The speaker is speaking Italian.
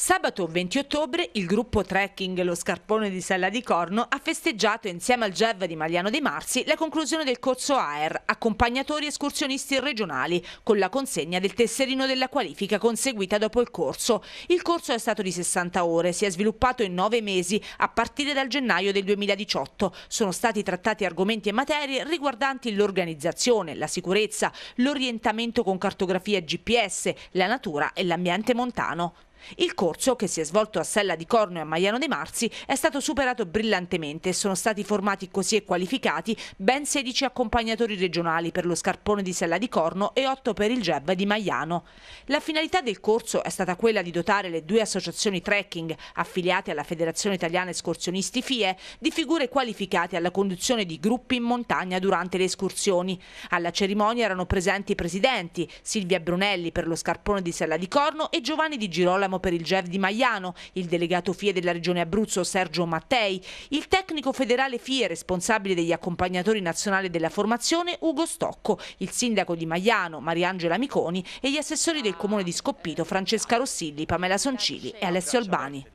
Sabato 20 ottobre il gruppo trekking Lo Scarpone di Sella di Corno ha festeggiato insieme al GEV di Magliano dei Marsi la conclusione del corso AER, accompagnatori escursionisti regionali, con la consegna del tesserino della qualifica conseguita dopo il corso. Il corso è stato di 60 ore, si è sviluppato in nove mesi a partire dal gennaio del 2018. Sono stati trattati argomenti e materie riguardanti l'organizzazione, la sicurezza, l'orientamento con cartografia GPS, la natura e l'ambiente montano. Il corso, che si è svolto a Sella di Corno e a Maiano dei Marsi, è stato superato brillantemente e sono stati formati così e qualificati ben 16 accompagnatori regionali per lo scarpone di Sella di Corno e 8 per il GEB di Maiano. La finalità del corso è stata quella di dotare le due associazioni trekking, affiliate alla Federazione Italiana Escursionisti FIE, di figure qualificate alla conduzione di gruppi in montagna durante le escursioni. Alla cerimonia erano presenti i presidenti Silvia Brunelli per lo scarpone di Sella di Corno e Giovanni Di Girolamo Girolamo per il GEV di Maiano, il delegato FIE della Regione Abruzzo Sergio Mattei, il tecnico federale FIE responsabile degli accompagnatori nazionali della formazione Ugo Stocco, il sindaco di Maiano Mariangela Miconi e gli assessori del comune di Scoppito Francesca Rossilli, Pamela Soncili e Alessio Albani.